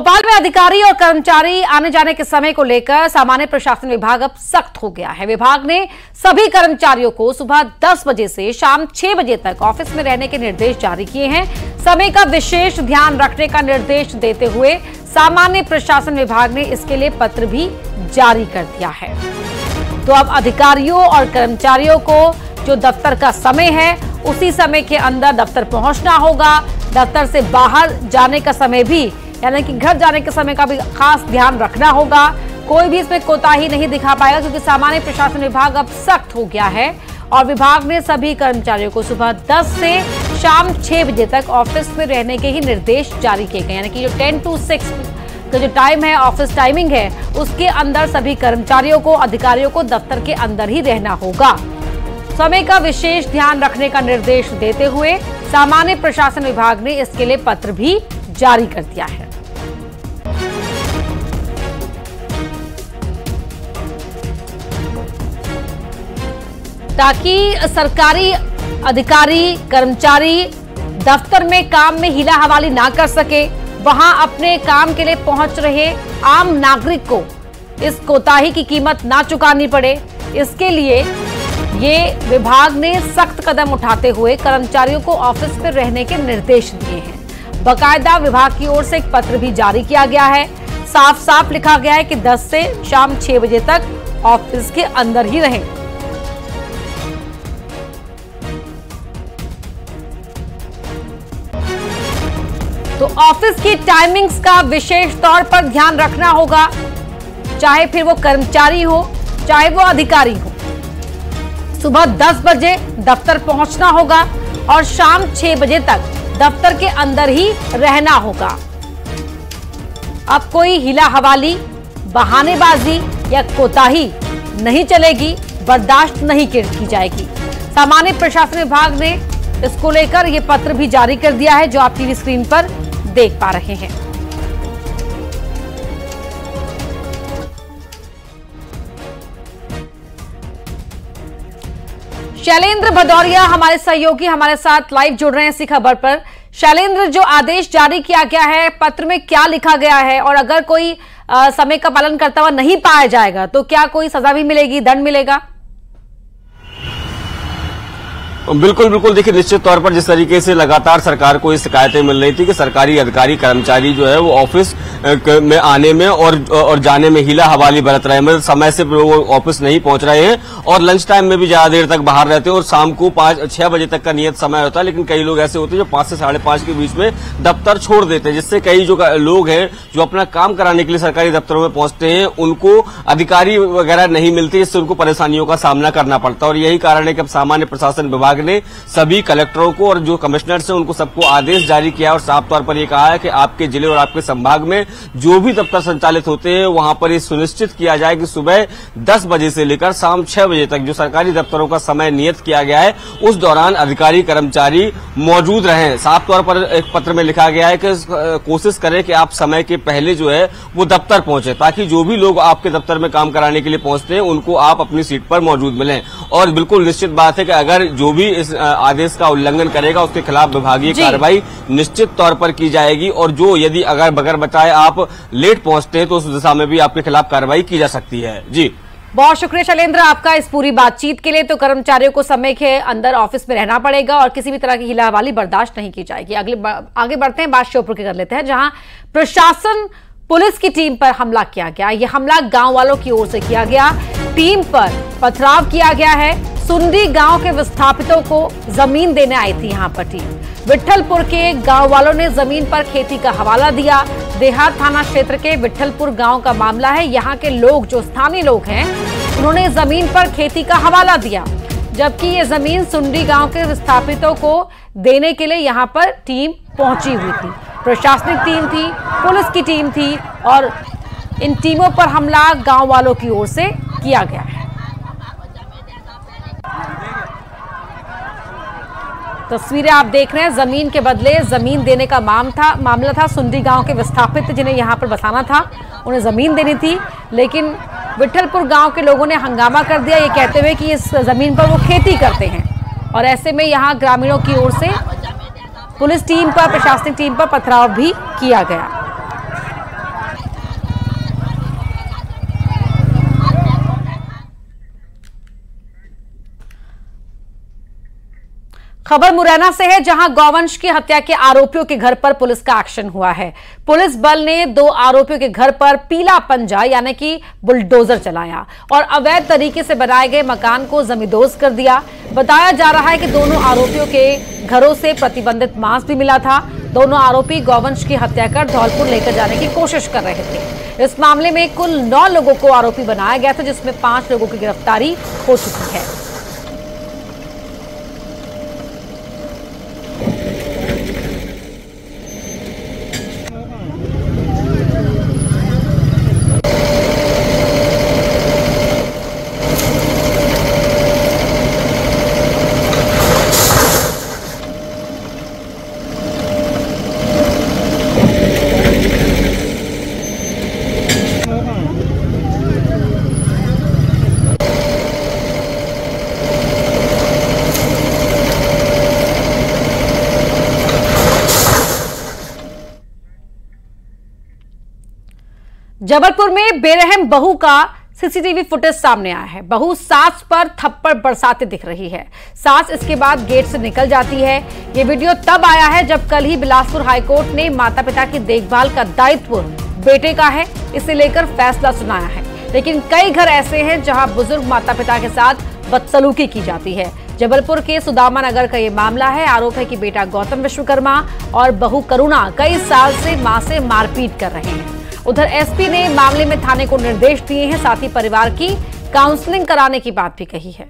भोपाल में अधिकारी और कर्मचारी आने जाने के समय को लेकर सामान्य प्रशासन विभाग अब सख्त हो गया है। विभाग ने सभी कर्मचारियों को सुबह 10 बजे से शाम 6 बजे तक ऑफ़िस में रहने के निर्देश जारी किए हैं। समय का विशेष ध्यान रखने का निर्देश देते हुए सामान्य प्रशासन विभाग ने इसके लिए पत्र भी जारी कर दिया है। तो अब अधिकारियों और कर्मचारियों को जो दफ्तर का समय है, उसी समय के अंदर दफ्तर पहुँचना होगा। दफ्तर से बाहर जाने का समय भी यानी कि घर जाने के समय का भी खास ध्यान रखना होगा। कोई भी इसमें कोताही नहीं दिखा पाएगा क्योंकि सामान्य प्रशासन विभाग अब सख्त हो गया है और विभाग ने सभी कर्मचारियों को सुबह 10 से शाम 6 बजे तक ऑफ़िस में रहने के ही निर्देश जारी किए गए यानी कि जो 10 टू 6 का जो टाइम है, ऑफ़िस टाइमिंग है, उसके अंदर सभी कर्मचारियों को, अधिकारियों को दफ्तर के अंदर ही रहना होगा। समय का विशेष ध्यान रखने का निर्देश देते हुए सामान्य प्रशासन विभाग ने इसके लिए पत्र भी जारी कर दिया है। ताकि सरकारी अधिकारी, कर्मचारी दफ्तर में काम में हिला हवाली ना कर सके। वहाँ अपने काम के लिए पहुँच रहे आम नागरिक को इस कोताही की कीमत ना चुकानी पड़े। इसके लिए ये विभाग ने सख्त कदम उठाते हुए कर्मचारियों को ऑफ़िस में रहने के निर्देश दिए हैं। बकायदा विभाग की ओर से एक पत्र भी जारी किया गया है। साफ़ साफ़ लिखा गया है कि 10 से शाम 6 बजे तक ऑफ़िस के अंदर ही रहें। तो ऑफ़िस की टाइमिंग्स का विशेष तौर पर ध्यान रखना होगा। चाहे फिर वो कर्मचारी हो, चाहे वो अधिकारी हो। सुबह 10 बजे दफ्तर पहुँचना होगा और शाम 6 बजे तक दफ्तर के अंदर ही रहना होगा। अब कोई हिला हवाली, बहानेबाजी या कोताही नहीं चलेगी, बर्दाश्त नहीं की जाएगी। सामान्य प्रशासन विभाग ने इसको लेकर यह पत्र भी जारी कर दिया है, जो आप टीवी स्क्रीन पर देख पा रहे हैं। शैलेंद्र भदौरिया हमारे सहयोगी, हमारे साथ लाइव जुड़ रहे हैं इसी खबर पर। शैलेंद्र, जो आदेश जारी किया गया है, पत्र में क्या लिखा गया है? और अगर कोई समय का पालन करता हुआ नहीं पाया जाएगा तो क्या कोई सजा भी मिलेगी, दंड मिलेगा? बिल्कुल बिल्कुल। देखिए, निश्चित तौर पर जिस तरीके से लगातार सरकार को ये शिकायतें मिल रही थी कि सरकारी अधिकारी, कर्मचारी जो है, वो ऑफ़िस में आने में और और जाने में हिला हवाली बरत रहे हैं। मतलब समय से वो ऑफ़िस नहीं पहुँच रहे हैं और लंच टाइम में भी ज़्यादा देर तक बाहर रहते हैं और शाम को पाँच, छह बजे तक का नियत समय होता है, लेकिन कई लोग ऐसे होते हैं जो पाँच से साढ़े पाँच के बीच में दफ्तर छोड़ देते हैं, जिससे कई जो लोग हैं जो अपना काम कराने के लिए सरकारी दफ्तरों में पहुँचते हैं, उनको अधिकारी वगैरह नहीं मिलते जिससे उनको परेशानियों का सामना करना पड़ता है। और यही कारण है कि अब सामान्य प्रशासन विभाग विभाग ने सभी कलेक्टरों को और जो कमिश्नर्स हैं उनको सबको आदेश जारी किया और साफ़ तौर पर यह कहा है कि आपके ज़िले और आपके संभाग में जो भी दफ्तर संचालित होते हैं, वहाँ पर यह सुनिश्चित किया जाए कि सुबह दस बजे से लेकर शाम छह बजे तक जो सरकारी दफ्तरों का समय नियत किया गया है, उस दौरान अधिकारी, कर्मचारी मौजूद रहे। साफ़ तौर पर एक पत्र में लिखा गया है कि कोशिश करें कि आप समय के पहले जो है, वो दफ्तर पहुँचे, ताकि जो भी लोग आपके दफ्तर में काम कराने के लिए पहुँचते हैं, उनको आप अपनी सीट पर मौजूद मिलें। और बिल्कुल निश्चित बात है कि अगर जो भी इस आदेश का उल्लंघन करेगा उसके खिलाफ विभागीय कार्रवाई निश्चित तौर पर की जाएगी और जो यदि अगर बगैर बताए आप लेट पहुँचते हैं तो उस दिशा में भी आपके खिलाफ कार्रवाई की जा सकती है। जी। बहुत शुक्रिया शैलेंद्र आपका इस पूरी बातचीत के लिए। तो कर्मचारियों को समय के अंदर ऑफ़िस में रहना पड़ेगा और किसी भी तरह की हिलावाली बर्दाश्त नहीं की जाएगी। अगले आगे बढ़ते हैं बात श्योपुर की कर लेते हैं जहाँ प्रशासन पुलिस की टीम पर हमला किया गया। यह हमला गाँव वालों की ओर से किया गया। टीम पर पथराव किया गया है। सुंदी गाँव के विस्थापितों को ज़मीन देने आई थी यहाँ पर टीम। विठलपुर के गाँव वालों ने ज़मीन पर खेती का हवाला दिया। देहात थाना क्षेत्र के विठलपुर गाँव का मामला है। यहाँ के लोग, जो स्थानीय लोग हैं, उन्होंने ज़मीन पर खेती का हवाला दिया। जबकि ये ज़मीन सुंडी गाँव के विस्थापितों को देने के लिए यहाँ पर टीम पहुँची हुई थी। प्रशासनिक टीम थी, पुलिस की टीम थी और इन टीमों पर हमला गाँव वालों की ओर से किया गया। है तस्वीरें आप देख रहे हैं। ज़मीन के बदले ज़मीन देने का माम था, मामला था सुंदरी गाँव के विस्थापित, जिन्हें यहाँ पर बसाना था। उन्हें ज़मीन देनी थी, लेकिन विठलपुर गाँव के लोगों ने हंगामा कर दिया। ये कहते हुए कि इस ज़मीन पर वो खेती करते हैं। और ऐसे में यहाँ ग्रामीणों की ओर से पुलिस टीम पर, प्रशासनिक टीम पर पथराव भी किया गया। खबर मुरैना से है, जहाँ गौवंश की हत्या के आरोपियों के घर पर पुलिस का एक्शन हुआ है। पुलिस बल ने दो आरोपियों के घर पर पीला पंजा, यानी कि बुलडोजर चलाया और अवैध तरीके से बनाए गए मकान को जमींदोज कर दिया। बताया जा रहा है कि दोनों आरोपियों के घरों से प्रतिबंधित मांस भी मिला था। दोनों आरोपी गौवंश की हत्या कर धौलपुर लेकर जाने की कोशिश कर रहे थे। इस मामले में कुल नौ लोगों को आरोपी बनाया गया था, जिसमें पाँच लोगों की गिरफ्तारी हो चुकी है। जबलपुर में बेरहम बहू का सीसीटीवी फुटेज सामने आया है। बहू सास पर थप्पड़ बरसाते दिख रही है। सास इसके बाद गेट से निकल जाती है। ये वीडियो तब आया है जब कल ही बिलासपुर हाईकोर्ट ने माता पिता की देखभाल का दायित्व बेटे का है, इसे लेकर फैसला सुनाया है। लेकिन कई घर ऐसे हैं जहाँ बुज़ुर्ग माता पिता के साथ बदसलूकी की जाती है। जबलपुर के सुदामा नगर का ये मामला है। आरोप है कि बेटा गौतम विश्वकर्मा और बहू करुणा कई साल से माँ से मारपीट कर रहे हैं। उधर एसपी ने मामले में थाने को निर्देश दिए हैं, साथ ही परिवार की काउंसलिंग कराने की बात भी कही है।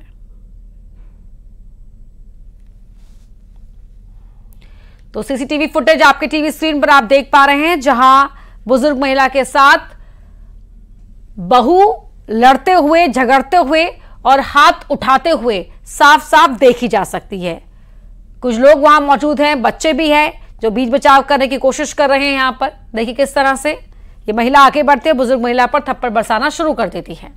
तो सीसीटीवी फुटेज आपके टीवी स्क्रीन पर आप देख पा रहे हैं, जहाँ बुज़ुर्ग महिला के साथ बहू लड़ते हुए, झगड़ते हुए और हाथ उठाते हुए साफ़ साफ़ देखी जा सकती है। कुछ लोग वहाँ मौजूद हैं, बच्चे भी हैं, जो बीच बचाव करने की कोशिश कर रहे हैं यहाँ पर। देखिए किस तरह से। ये महिला आगे बढ़ते बुज़ुर्ग महिला पर थप्पड़ बरसाना शुरू कर देती है।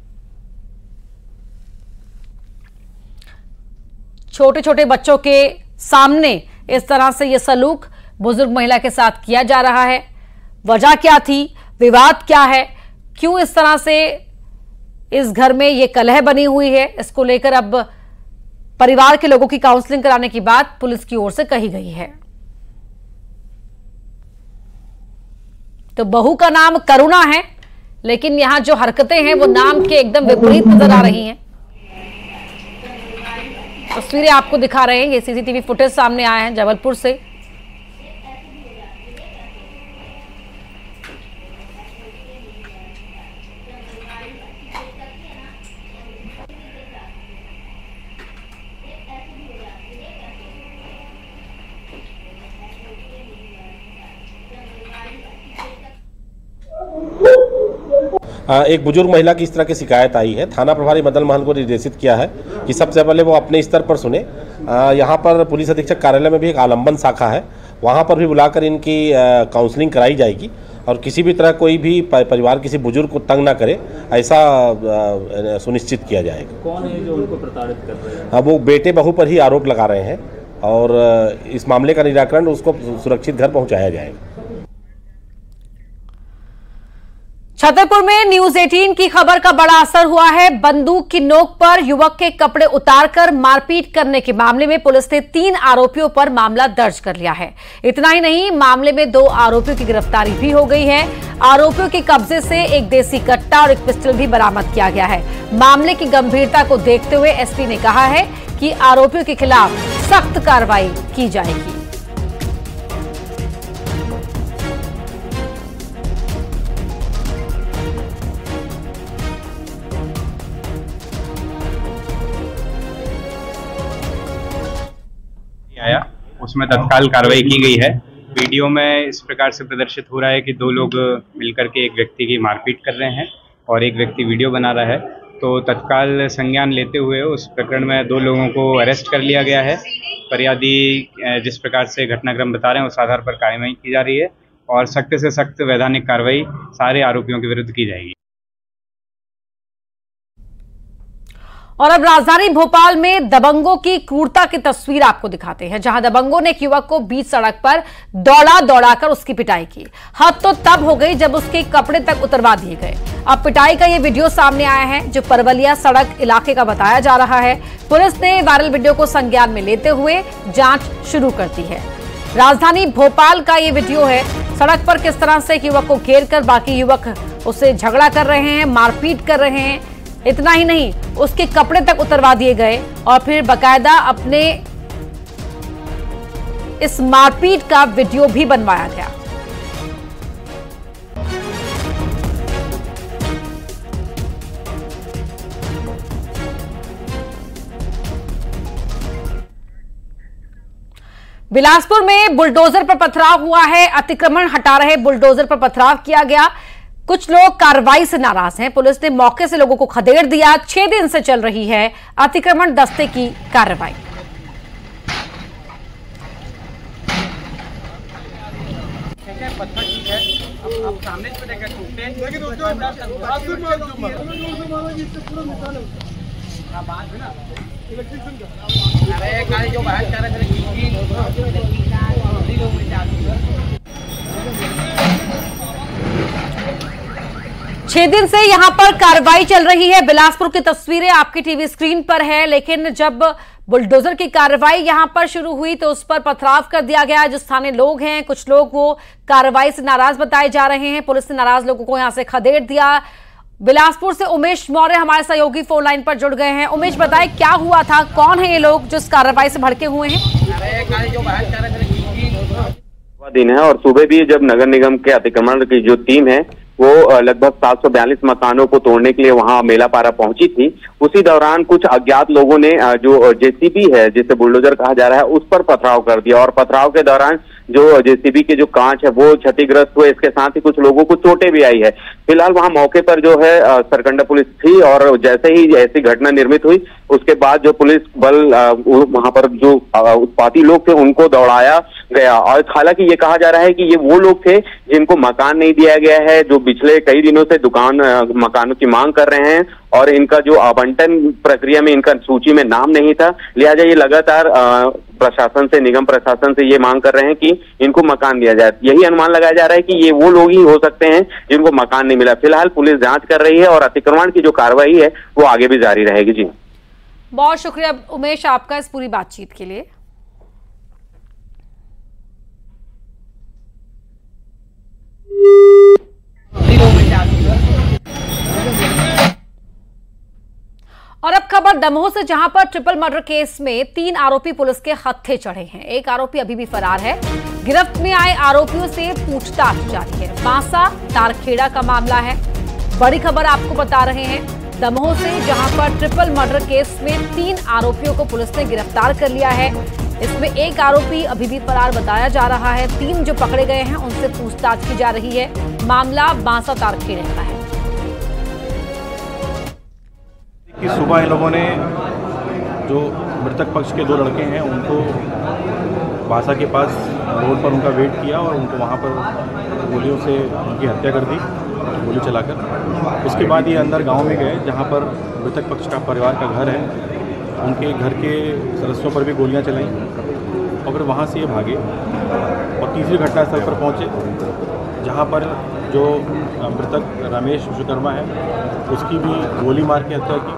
छोटे छोटे बच्चों के सामने इस तरह से यह सलूक बुज़ुर्ग महिला के साथ किया जा रहा है। वजह क्या थी? विवाद क्या है? क्यों इस तरह से इस घर में यह कलह बनी हुई है? इसको लेकर अब परिवार के लोगों की काउंसलिंग कराने की बात पुलिस की ओर से कही गई है। तो बहू का नाम करुणा है, लेकिन यहाँ जो हरकतें हैं, वो नाम के एकदम विपरीत नज़र आ रही हैं। तस्वीरें आपको दिखा रहे हैं, ये सीसीटीवी फुटेज सामने आए हैं जबलपुर से। एक बुज़ुर्ग महिला की इस तरह की शिकायत आई है। थाना प्रभारी मदन महल को निर्देशित किया है कि सबसे पहले वो अपने स्तर पर सुने। यहाँ पर पुलिस अधीक्षक कार्यालय में भी एक आलंबन शाखा है। वहाँ पर भी बुलाकर इनकी काउंसलिंग कराई जाएगी और किसी भी तरह कोई भी परिवार किसी बुज़ुर्ग को तंग ना करे ऐसा सुनिश्चित किया जाएगा। कौन है जो उनको प्रताड़ित कर रहे हैं? हाँ वो बेटे बहू पर ही आरोप लगा रहे हैं और इस मामले का निराकरण उसको सुरक्षित घर पहुँचाया जाएगा। छतरपुर में न्यूज़ 18 की खबर का बड़ा असर हुआ है। बंदूक की नोक पर युवक के कपड़े उतारकर मारपीट करने के मामले में पुलिस ने तीन आरोपियों पर मामला दर्ज कर लिया है। इतना ही नहीं, मामले में दो आरोपियों की गिरफ्तारी भी हो गई है। आरोपियों के कब्जे से एक देसी कट्टा और एक पिस्टल भी बरामद किया गया है। मामले की गंभीरता को देखते हुए एसपी ने कहा है कि आरोपियों के खिलाफ सख्त कार्रवाई की जाएगी। उसमें तत्काल कार्रवाई की गई है। वीडियो में इस प्रकार से प्रदर्शित हो रहा है कि दो लोग मिलकर के एक व्यक्ति की मारपीट कर रहे हैं और एक व्यक्ति वीडियो बना रहा है। तो तत्काल संज्ञान लेते हुए उस प्रकरण में दो लोगों को अरेस्ट कर लिया गया है। फरियादी जिस प्रकार से घटनाक्रम बता रहे हैं, उस आधार पर कार्रवाई की जा रही है और सख्त से सख्त वैधानिक कार्रवाई सारे आरोपियों के विरुद्ध की जाएगी। और अब राजधानी भोपाल में दबंगों की क्रूरता की तस्वीर आपको दिखाते हैं, जहाँ दबंगों ने एक युवक को बीच सड़क पर दौड़ा दौड़ाकर उसकी पिटाई की। हद तो तब हो गई जब उसके कपड़े तक उतरवा दिए गए। अब पिटाई का ये वीडियो सामने आया है, जो परवलिया सड़क इलाके का बताया जा रहा है। पुलिस ने वायरल वीडियो को संज्ञान में लेते हुए जाँच शुरू कर दी है। राजधानी भोपाल का ये वीडियो है, सड़क पर किस तरह से युवक को घेर कर बाकी युवक उससे झगड़ा कर रहे हैं, मारपीट कर रहे हैं इतना ही नहीं, उसके कपड़े तक उतरवा दिए गए और फिर बकायदा अपने इस मारपीट का वीडियो भी बनवाया गया। बिलासपुर में बुलडोजर पर पथराव हुआ है, अतिक्रमण हटा रहे बुलडोजर पर पथराव किया गया। कुछ लोग कार्रवाई से नाराज़ हैं। पुलिस ने मौके से लोगों को खदेड़ दिया। छह दिन से चल रही है अतिक्रमण दस्ते की कार्रवाई। छह दिन से यहाँ पर कार्रवाई चल रही है। बिलासपुर की तस्वीरें आपकी टीवी स्क्रीन पर है, लेकिन जब बुलडोजर की कार्रवाई यहाँ पर शुरू हुई तो उस पर पथराव कर दिया गया। जो स्थानीय लोग हैं, कुछ लोग वो कार्रवाई से नाराज़ बताए जा रहे हैं। पुलिस ने नाराज़ लोगों को यहाँ से खदेड़ दिया। बिलासपुर से उमेश मौर्य हमारे सहयोगी फ़ोन लाइन पर जुड़ गए हैं। उमेश, बताए क्या हुआ था? कौन है ये लोग जो इस कार्रवाई से भड़के हुए हैं? दिन है और सुबह भी जब नगर निगम के अतिक्रमण की जो टीम है वो लगभग 742 मकानों को तोड़ने के लिए वहाँ मेलापारा पहुँची थी। उसी दौरान कुछ अज्ञात लोगों ने जो जेसीबी है, जिसे बुलडोजर कहा जा रहा है, उस पर पथराव कर दिया। और पथराव के दौरान जो जेसीबी के जो कांच है, वो क्षतिग्रस्त हुए। इसके साथ ही कुछ लोगों को चोटें भी आई है। फ़िलहाल वहाँ मौके पर जो है सरकंडा पुलिस थी और जैसे ही ऐसी घटना निर्मित हुई, उसके बाद जो पुलिस बल वहाँ पर जो उत्पाती लोग थे, उनको दौड़ाया गया। और हालाँकि ये कहा जा रहा है कि ये वो लोग थे जिनको मकान नहीं दिया गया है, जो पिछले कई दिनों से दुकान मकानों की मांग कर रहे हैं और इनका जो आवंटन प्रक्रिया में, इनका सूची में नाम नहीं था। लिहाजा ये लगातार प्रशासन से, निगम प्रशासन से ये मांग कर रहे हैं कि इनको मकान दिया जाए। यही अनुमान लगाया जा रहा है कि ये वो लोग ही हो सकते हैं जिनको मकान नहीं मिला। फ़िलहाल पुलिस जाँच कर रही है और अतिक्रमण की जो कार्रवाई है, वो आगे भी जारी रहेगी। जी। बहुत शुक्रिया। उमेश, आपका इस पूरी बातचीत के लिए। और अब खबर दमोह से, जहाँ पर ट्रिपल मर्डर केस में तीन आरोपी पुलिस के हत्थे चढ़े हैं। एक आरोपी अभी भी फरार है। गिरफ्त में आए आरोपियों से पूछताछ जारी है। बांसा तारखेड़ा का मामला है। बड़ी खबर आपको बता रहे हैं। दमोह से, जहाँ पर ट्रिपल मर्डर केस में तीन आरोपियों को पुलिस ने गिरफ़्तार कर लिया है। इसमें एक आरोपी अभी भी फरार बताया जा रहा है। तीन जो पकड़े गए हैं, उनसे पूछताछ की जा रही है। मामला बांसा तारखेड़े का है। सुबह इन लोगों ने जो मृतक पक्ष के दो लड़के हैं, उनको बासा के पास रोड पर उनका वेट किया और उनको वहाँ पर गोलियों से उनकी हत्या कर दी, गोली चलाकर। उसके बाद ये अंदर गाँव में गए, जहाँ पर मृतक पक्ष का परिवार का घर है। उनके घर के सदस्यों पर भी गोलियाँ चलाई और फिर वहाँ से ये भागे और तीसरी घटनास्थल पर पहुँचे, जहाँ पर जो मृतक रमेश विश्वकर्मा है, उसकी भी गोली मार के हत्या की।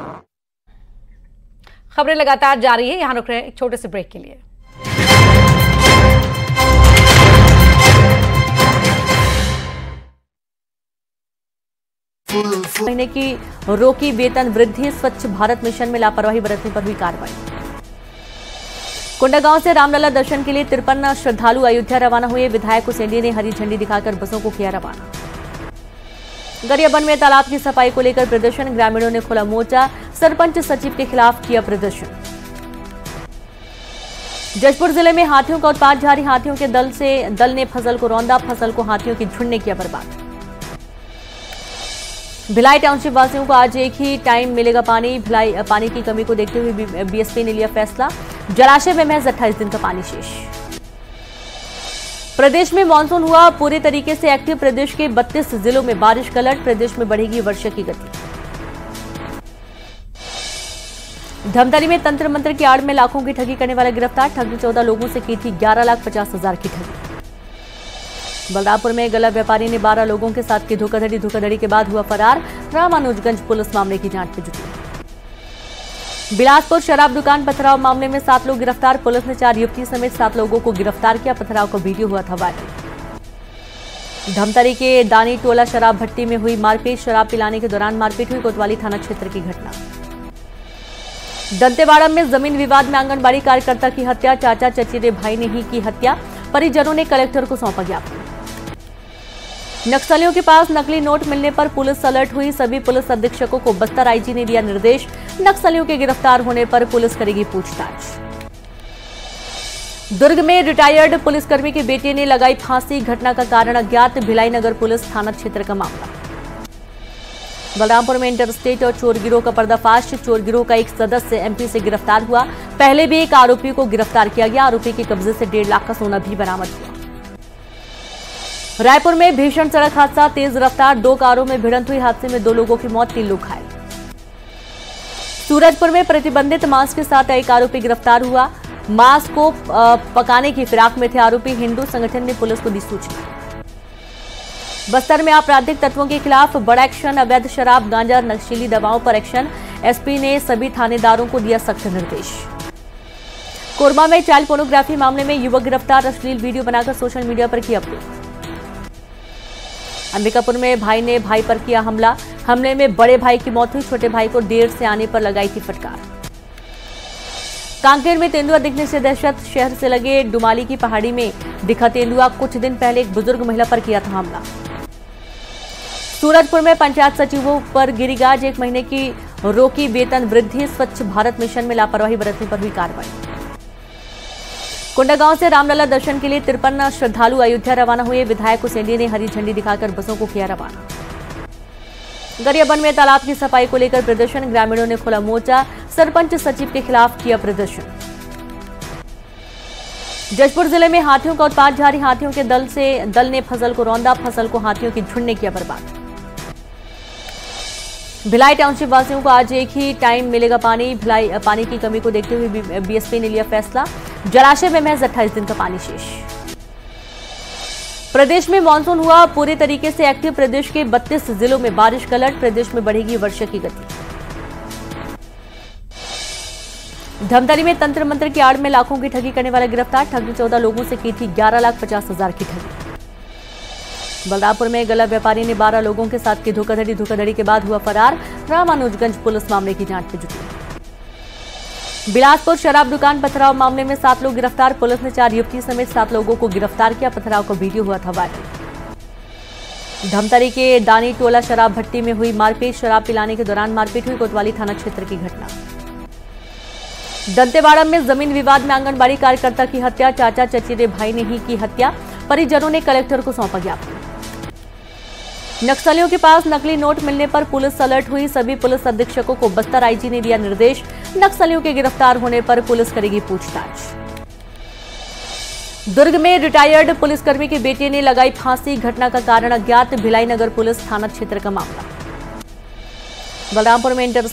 खबरें लगातार जारी है। यहाँ रुक रहे हैं एक छोटे से ब्रेक के लिए। महीने की रोकी वेतन वृद्धि, स्वच्छ भारत मिशन में लापरवाही बरतने पर हुई कार्रवाई। कोंडागांव से रामलला दर्शन के लिए तिरपन श्रद्धालु अयोध्या रवाना हुए। विधायक उसेंडी ने हरी झंडी दिखाकर बसों को किया रवाना। गरियाबंद में तालाब की सफ़ाई को लेकर प्रदर्शन। ग्रामीणों ने खोला मोर्चा। सरपंच सचिव के खिलाफ किया प्रदर्शन। जशपुर ज़िले में हाथियों का उत्पाद जारी हाथियों के दल से, दल ने फ़सल को रौंदा। फ़सल को हाथियों की झुंड ने किया बर्बाद। भिलाई टाउनशिप वासियों को आज एक ही टाइम मिलेगा पानी। भिलाई पानी की कमी को देखते हुए बीएसपी ने लिया फैसला। जलाशय में महज अट्ठाईस दिन का पानी शेष। प्रदेश में मानसून हुआ पूरे तरीके से एक्टिव। प्रदेश के 32 जिलों में बारिश का अलर्ट। प्रदेश में बढ़ेगी वर्षा की गति। धमतरी में तंत्र मंत्र की आड़ में लाखों की ठगी करने वाला गिरफ़्तार। ठग ने चौदह लोगों से की थी ग्यारह लाख पचास हज़ार की ठगी। बलरामपुर में गला व्यापारी ने 12 लोगों के साथ की धोखाधड़ी। धोखाधड़ी के बाद हुआ फरार। रामानुजगंज पुलिस मामले की जाँच में जुटी। बिलासपुर शराब दुकान पथराव मामले में सात लोग गिरफ़्तार। पुलिस ने चार युवती समेत सात लोगों को गिरफ़्तार किया। पथराव का वीडियो हुआ था वायरल। धमतरी के दानी टोला शराब भट्टी में हुई मारपीट। शराब पिलाने के दौरान मारपीट हुई कोतवाली थाना क्षेत्र की घटना। दंतेवाड़ा में ज़मीन विवाद में आंगनबाड़ी कार्यकर्ता की हत्या। चाचा चचेरे भाई ने ही की हत्या। परिजनों ने कलेक्टर को सौंपा ज्ञापन। नक्सलियों के पास नकली नोट मिलने पर पुलिस अलर्ट हुई। सभी पुलिस अधीक्षकों को बस्तर आईजी ने दिया निर्देश। नक्सलियों के गिरफ़्तार होने पर पुलिस करेगी पूछताछ। दुर्ग में रिटायर्ड पुलिसकर्मी के बेटे ने लगाई फांसी। घटना का कारण अज्ञात भिलाई नगर पुलिस थाना क्षेत्र का मामला। बलरामपुर में इंटरस्टेट और चोर गिरोह का पर्दाफाश। चोर गिरोह का एक सदस्य एमपी से गिरफ़्तार हुआ। पहले भी एक आरोपी को गिरफ़्तार किया गया। आरोपी के कब्जे से डेढ़ लाख का सोना भी बरामद हुआ। रायपुर में भीषण सड़क हादसा, तेज रफ्तार, दो कारों में भिड़ंत हुई हादसे में दो लोगों की मौत, तीन लोग घायल। सूरजपुर में प्रतिबंधित मांस के साथ एक आरोपी गिरफ़्तार हुआ। मांस को पकाने की फिराक में थे आरोपी। हिंदू संगठन ने पुलिस को दी सूचना। बस्तर में आपराधिक तत्वों के खिलाफ बड़ा एक्शन, अवैध शराब, गांजा, नशीली दवाओं पर एक्शन। एसपी ने सभी थानेदारों को दिया सख्त निर्देश। कोरबा में चाइल्ड पोर्नोग्राफी मामले में युवक गिरफ़्तार, अश्लील वीडियो बनाकर सोशल मीडिया पर किया अपलोड। अंबिकापुर में भाई ने भाई पर किया हमला। हमले में बड़े भाई की मौत हुई, छोटे भाई को देर से आने पर लगाई थी फटकार। कांकेर में तेंदुआ दिखने से दहशत, शहर से लगे डुमाली की पहाड़ी में दिखा तेंदुआ, कुछ दिन पहले एक बुज़ुर्ग महिला पर किया था हमला। सूरजपुर में पंचायत सचिवों पर गिरिगाज एक महीने की रोकी वेतन वृद्धि, स्वच्छ भारत मिशन में लापरवाही बरतने पर हुई कार्रवाई। कोंडागांव से रामलला दर्शन के लिए तिरपन श्रद्धालु अयोध्या रवाना हुए। विधायक उसेंडी ने हरी झंडी दिखाकर बसों को किया रवाना। गरियाबंद में तालाब की सफ़ाई को लेकर प्रदर्शन, ग्रामीणों ने खोला मोर्चा, सरपंच सचिव के खिलाफ किया प्रदर्शन। जशपुर ज़िले में हाथियों का उत्पाद जारी हाथियों के दल से, दल ने फ़सल को रौंदा, फ़सल को हाथियों के झुंड ने किया बर्बाद। भिलाई टाउनशिप वासियों को आज एक ही टाइम मिलेगा पानी। भिलाई, पानी की कमी को देखते हुए बीएसपी ने लिया फैसला। जलाशय में महज 28 दिन का पानी शेष। प्रदेश में मानसून हुआ, पूरे तरीके से एक्टिव प्रदेश के 32 जिलों में बारिश का अलर्ट प्रदेश में बढ़ेगी वर्षा की गति। धमतरी में तंत्र मंत्र की आड़ में लाखों की ठगी करने वाला गिरफ़्तार, ठगी चौदह लोगों से की थी ग्यारह लाख पचास हज़ार की ठगी। बलरामपुर में गला व्यापारी ने 12 लोगों के साथ की धोखाधड़ी धोखाधड़ी के बाद हुआ फरार। रामानुजगंज पुलिस मामले की जाँच में जुटी। बिलासपुर शराब दुकान पथराव मामले में सात लोग गिरफ़्तार। पुलिस ने चार युवती समेत सात लोगों को गिरफ़्तार किया। पथराव का वीडियो हुआ था वायरल। धमतरी के दानी टोला शराब भट्टी में हुई मारपीट। शराब पिलाने के दौरान मारपीट हुई कोतवाली थाना क्षेत्र की घटना। दंतेवाड़ा में ज़मीन विवाद में आंगनबाड़ी कार्यकर्ता की हत्या। चाचा, चचेरे भाई ने ही की हत्या। परिजनों ने कलेक्टर को सौंपा ज्ञापन। नक्सलियों के पास नकली नोट मिलने पर पुलिस अलर्ट हुई। सभी पुलिस अधीक्षकों को बस्तर आईजी ने दिया निर्देश। नक्सलियों के गिरफ़्तार होने पर पुलिस करेगी पूछताछ। दुर्ग में रिटायर्ड पुलिसकर्मी के बेटे ने लगाई फांसी। घटना का कारण अज्ञात भिलाई नगर पुलिस थाना क्षेत्र का मामला। बलरामपुर में इंटर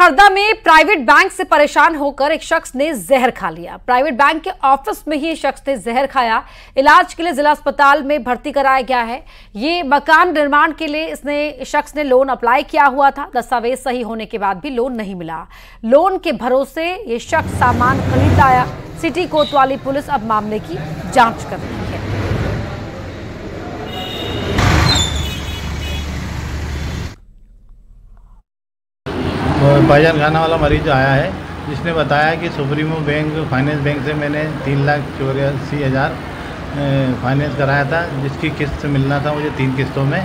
हरदा में प्राइवेट बैंक से परेशान होकर एक शख्स ने जहर खा लिया। प्राइवेट बैंक के ऑफ़िस में ही शख्स ने जहर खाया। इलाज के लिए जिला अस्पताल में भर्ती कराया गया है। ये मकान निर्माण के लिए इसने, शख्स ने लोन अप्लाई किया हुआ था। दस्तावेज़ सही होने के बाद भी लोन नहीं मिला। लोन के भरोसे ये शख्स सामान खरीद आया। सिटी कोतवाली पुलिस अब मामले की जाँच कर रही है। भाईजान खाना वाला मरीज़ आया है, जिसने बताया कि सुप्रीमो बैंक, फाइनेंस बैंक से मैंने तीन लाख चौरासी हज़ार फाइनेंस कराया था, जिसकी किस्त मिलना था मुझे तीन किस्तों में।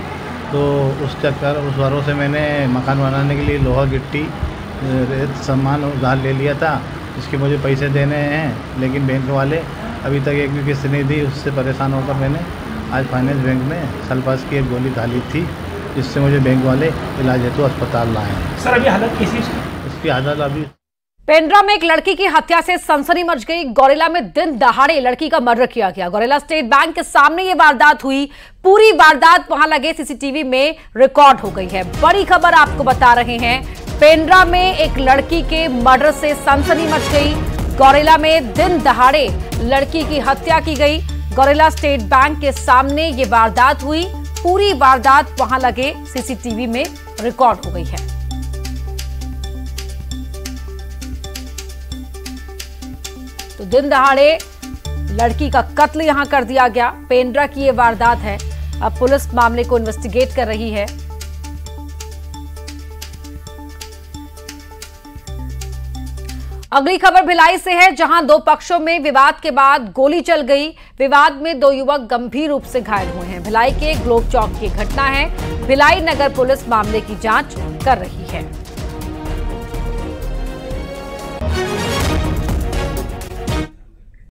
तो उस चक्कर, उस भरोसे मैंने मकान बनाने के लिए लोहा, गिट्टी रेत, सामान उधार ले लिया था। इसके मुझे पैसे देने हैं, लेकिन बैंक वाले अभी तक एक भी किस्त नहीं दी, उससे परेशान होकर मैंने आज फाइनेंस बैंक में सलपास की एक गोली डाली थी। जिससे मुझे बैंक वाले इलाज हेतु अस्पताल लाए हैं। सर अभी हालत कैसी इसकी? हालत अभी पेंड्रा में एक लड़की की हत्या से सनसनी मच गई। गौरेला में दिन दहाड़े लड़की का मर्डर किया गया। गौरेला स्टेट बैंक के सामने ये वारदात हुई। पूरी वारदात वहाँ लगे सीसीटीवी में रिकॉर्ड हो गई है। बड़ी खबर आपको बता रहे हैं पेंड्रा में एक लड़की के मर्डर से सनसनी मच गई। गौरेला में दिन दहाड़े लड़की की हत्या की गई। गौरेला स्टेट बैंक के सामने ये वारदात हुई। पूरी वारदात वहाँ लगे, सीसीटीवी में रिकॉर्ड हो गई है। तो दिन दहाड़े लड़की का कत्ल यहाँ कर दिया गया। पेंड्रा की यह वारदात है। अब पुलिस मामले को इन्वेस्टिगेट कर रही है। अगली खबर भिलाई से है, जहाँ दो पक्षों में विवाद के बाद गोली चल गई। विवाद में दो युवक गंभीर रूप से घायल हुए हैं। भिलाई के ग्लोब चौक की घटना है। भिलाई नगर पुलिस मामले की जाँच कर रही है।